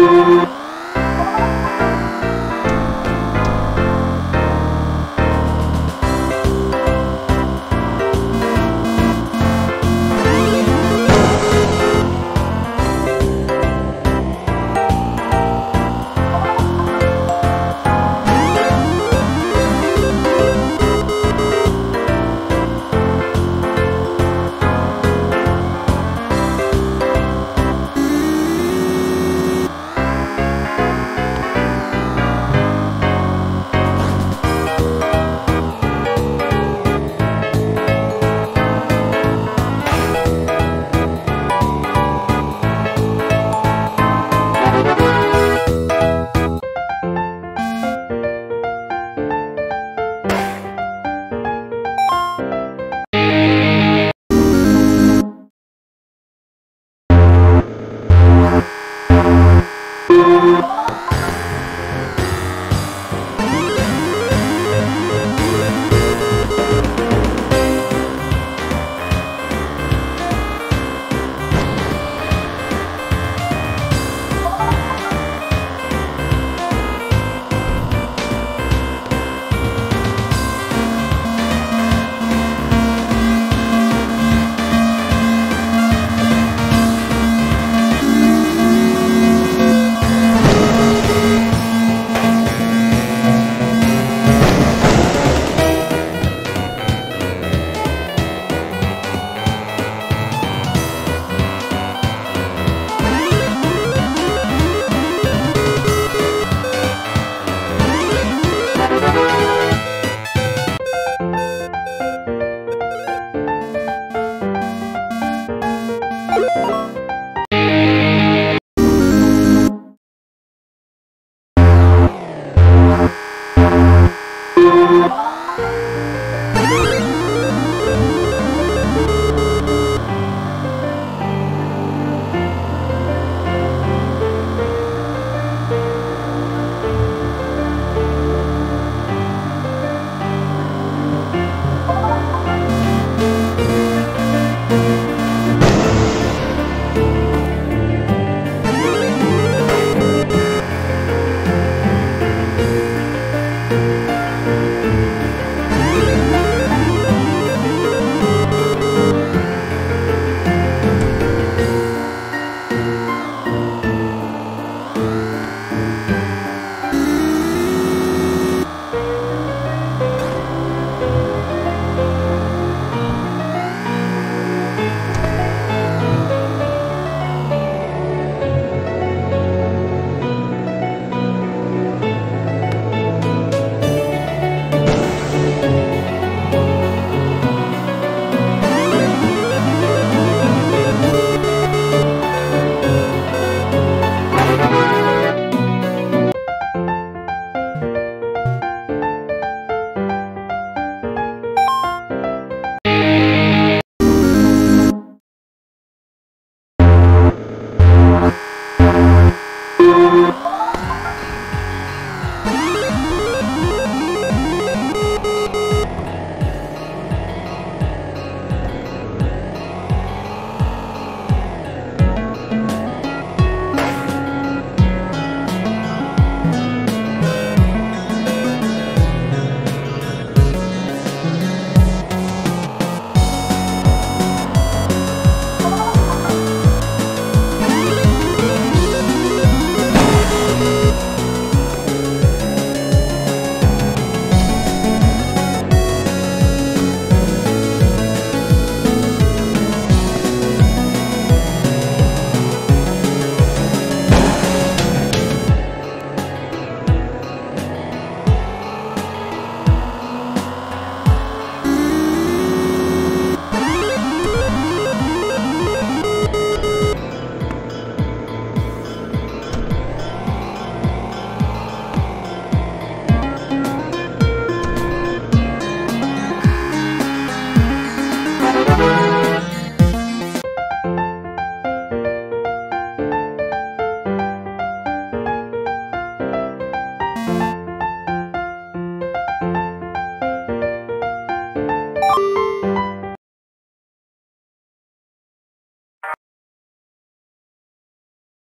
you.